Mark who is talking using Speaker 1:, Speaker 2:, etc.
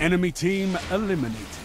Speaker 1: Enemy team eliminated.